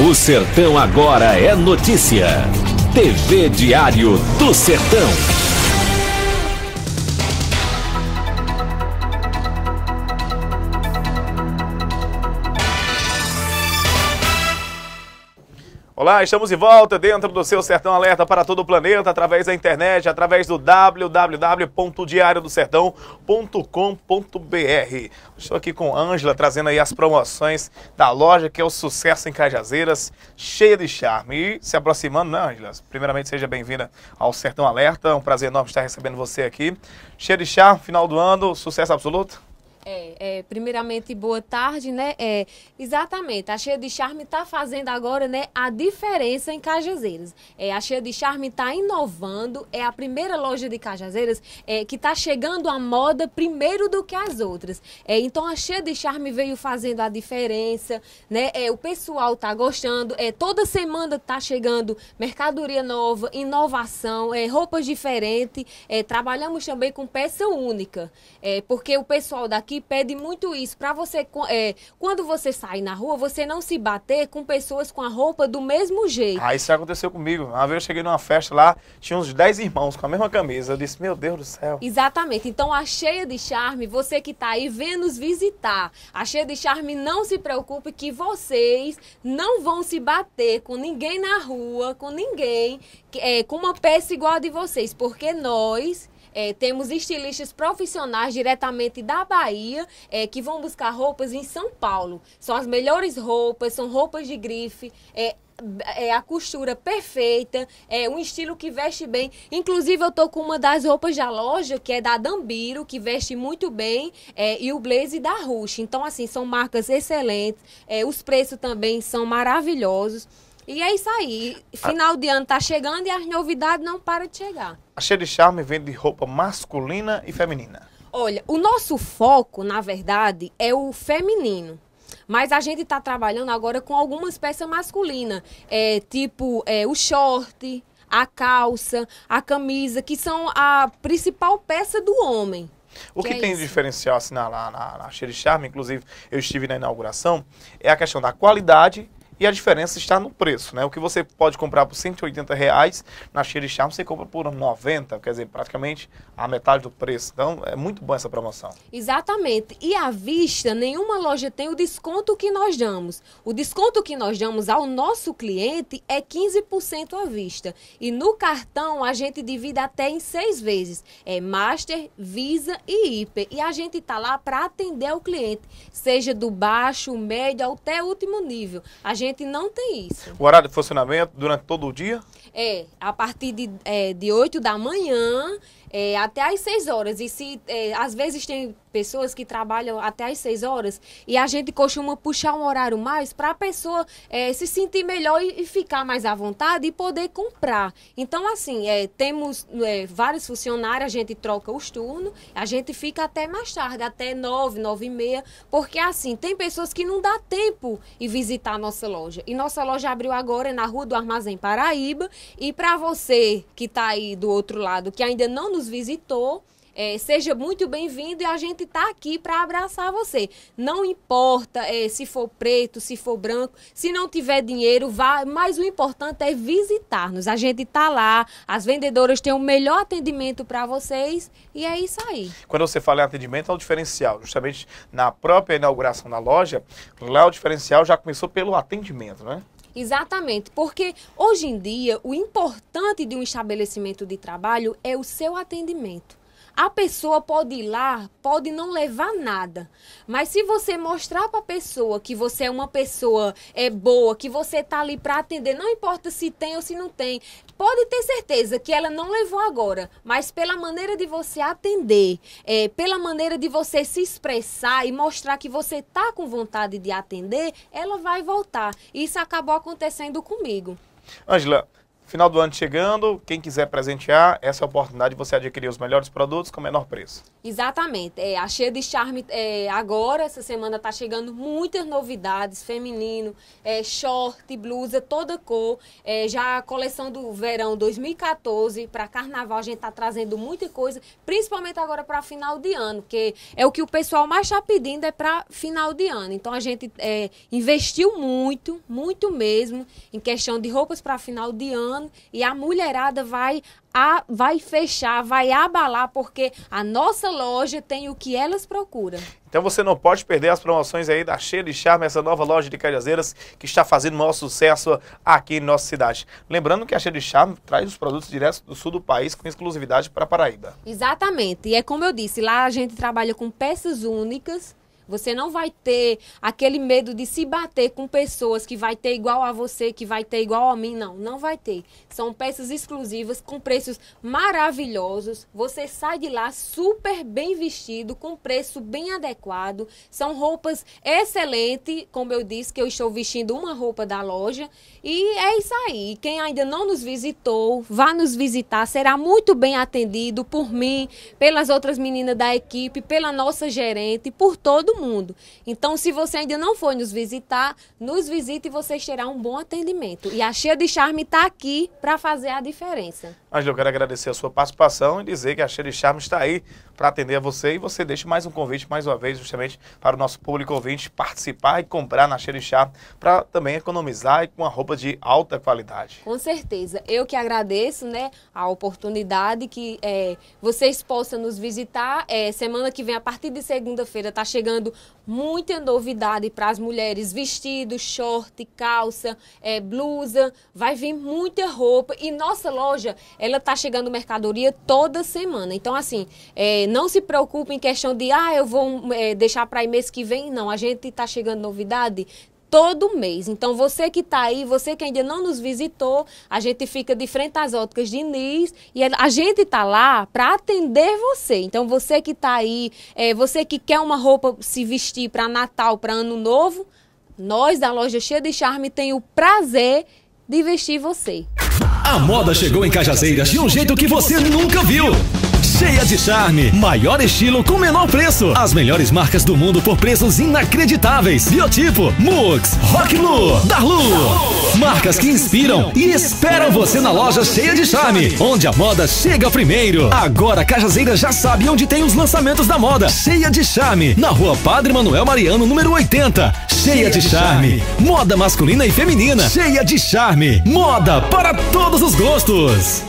O Sertão agora é notícia. TV Diário do Sertão. Olá, estamos de volta dentro do seu Sertão Alerta para todo o planeta, através da internet, através do www.diariodosertão.com.br. Estou aqui com Ângela, trazendo aí as promoções da loja, que é o sucesso em Cajazeiras, cheia de charme. E se aproximando, né, Ângela? Primeiramente, seja bem-vinda ao Sertão Alerta, é um prazer enorme estar recebendo você aqui. Cheia de charme, final do ano, sucesso absoluto? É, é, primeiramente, boa tarde, né? É, exatamente, a Cheia de Charme está fazendo agora, né, a diferença em Cajazeiras. É, a Cheia de Charme está inovando, é a primeira loja de Cajazeiras é, que está chegando à moda primeiro do que as outras. É, então, a Cheia de Charme veio fazendo a diferença, né? É, o pessoal está gostando, é, toda semana está chegando mercadoria nova, inovação, é, roupas diferentes. É, trabalhamos também com peça única, é, porque o pessoal daqui pede muito isso. Para você, é, quando você sai na rua, você não se bater com pessoas com a roupa do mesmo jeito. Ah, isso aconteceu comigo. Uma vez eu cheguei numa festa lá, tinha uns 10 irmãos com a mesma camisa. Eu disse, meu Deus do céu. Exatamente. Então, a Cheia de Charme, você que está aí, vem nos visitar. A Cheia de Charme, não se preocupe que vocês não vão se bater com ninguém na rua, com ninguém, é, com uma peça igual a de vocês, porque nós é, temos estilistas profissionais diretamente da Bahia é, que vão buscar roupas em São Paulo. São as melhores roupas, são roupas de grife. É, é a costura perfeita, é um estilo que veste bem. Inclusive, eu tô com uma das roupas da loja, que é da Dambiro, que veste muito bem, é, e o blaze da Rush. Então, assim, são marcas excelentes. É, os preços também são maravilhosos. E é isso aí. Final de ano tá chegando e as novidades não param de chegar. A Cheia de Charme vende roupa masculina e feminina. Olha, o nosso foco, na verdade, é o feminino. Mas a gente está trabalhando agora com algumas peças masculinas. É, tipo é, o short, a calça, a camisa, que são a principal peça do homem. O que, que é tem isso? de diferencial assim, na, na, na Cheia de Charme, inclusive eu estive na inauguração, é a questão da qualidade e a diferença está no preço, né? O que você pode comprar por 180 reais na Charme, você compra por 90, quer dizer, praticamente a metade do preço. Então, é muito bom essa promoção. Exatamente. E à vista, nenhuma loja tem o desconto que nós damos. O desconto que nós damos ao nosso cliente é 15% à vista. E no cartão, a gente divide até em seis vezes. É Master, Visa e Hiper. E a gente está lá para atender o cliente, seja do baixo, médio até o último nível. A gente gente não tem isso. O horário de funcionamento durante todo o dia? É, a partir de, é, de 8 da manhã é, até às 6 horas. E se é, às vezes tem pessoas que trabalham até às 6 horas e a gente costuma puxar um horário mais para a pessoa é, se sentir melhor e, e, ficar mais à vontade e poder comprar. Então, assim, é, temos é, vários funcionários, a gente troca os turnos, a gente fica até mais tarde, até 9, 9 e meia, porque assim, tem pessoas que não dá tempo e visitar a nossa loja. E nossa loja abriu agora na Rua do Armazém Paraíba e para você que está aí do outro lado, que ainda não nos visitou, é, seja muito bem-vindo e a gente está aqui para abraçar você. Não importa é, se for preto, se for branco, se não tiver dinheiro, vá. Mas o importante é visitar-nos. A gente está lá, as vendedoras têm o melhor atendimento para vocês e é isso aí. Quando você fala em atendimento, é o diferencial. Justamente na própria inauguração da loja, lá o diferencial já começou pelo atendimento, né? Exatamente, porque hoje em dia o importante de um estabelecimento de trabalho é o seu atendimento. A pessoa pode ir lá, pode não levar nada. Mas se você mostrar para a pessoa que você é uma pessoa é boa, que você tá ali para atender, não importa se tem ou se não tem, pode ter certeza que ela não levou agora, mas pela maneira de você atender, é, pela maneira de você se expressar e mostrar que você tá com vontade de atender, ela vai voltar. Isso acabou acontecendo comigo. Angela, Final do ano chegando, quem quiser presentear, essa é a oportunidade de você adquirir os melhores produtos com menor preço. Exatamente. É, a Cheia de Charme, é, agora, essa semana, tá chegando muitas novidades, feminino, é, short, blusa, toda cor. É, já a coleção do verão 2014, para carnaval, a gente tá trazendo muita coisa, principalmente agora para final de ano, porque é o que o pessoal mais está pedindo é para final de ano. Então, a gente é, investiu muito, muito mesmo, em questão de roupas para final de ano, ano e a mulherada vai a, vai fechar, vai abalar, porque a nossa loja tem o que elas procuram. Então você não pode perder as promoções aí da Cheia de Charme, essa nova loja de Cajazeiras que está fazendo maior sucesso aqui em nossa cidade. Lembrando que a Cheia de Charme traz os produtos diretos do sul do país com exclusividade para Paraíba. Exatamente. E é como eu disse, lá a gente trabalha com peças únicas você não vai ter aquele medo de se bater com pessoas que vai ter igual a você, que vai ter igual a mim. Não, não vai ter. São peças exclusivas com preços maravilhosos. Você sai de lá super bem vestido, com preço bem adequado. São roupas excelentes, como eu disse, que eu estou vestindo uma roupa da loja. E é isso aí. Quem ainda não nos visitou, vá nos visitar. Será muito bem atendido por mim, pelas outras meninas da equipe, pela nossa gerente, por todo mundo. Então, se você ainda não foi nos visitar, nos visite e você terá um bom atendimento. E a Cheia de Charme está aqui para fazer a diferença. Mas eu quero agradecer a sua participação e dizer que a Cheia de Charme está aí para atender a você e você deixa mais um convite, mais uma vez, justamente para o nosso público ouvinte participar e comprar na Charme para também economizar e com uma roupa de alta qualidade. Com certeza. Eu que agradeço né, a oportunidade que é, vocês possam nos visitar. É, semana que vem, a partir de segunda-feira, está chegando muita novidade para as mulheres: vestido, short, calça, é, blusa. Vai vir muita roupa e nossa loja ela tá chegando mercadoria toda semana. Então assim, é, não se preocupe em questão de ah eu vou é, deixar para mês que vem. Não, a gente está chegando novidade todo mês. Então, você que está aí, você que ainda não nos visitou, a gente fica de frente às óticas de Nis e a gente está lá para atender você. Então, você que está aí, é, você que quer uma roupa se vestir para Natal, para Ano Novo, nós da loja Cheia de Charme tem o prazer de vestir você. A moda chegou em Cajazeiras de um jeito que você nunca viu cheia de charme, maior estilo com menor preço. As melhores marcas do mundo por preços inacreditáveis. Biotipo, Mux, Rocklu, Darlu. Marcas que inspiram e esperam você na loja cheia de charme, onde a moda chega primeiro. Agora Cajazeira já sabe onde tem os lançamentos da moda. Cheia de charme, na rua Padre Manuel Mariano, número 80. Cheia de charme, moda masculina e feminina. Cheia de charme, moda para todos os gostos.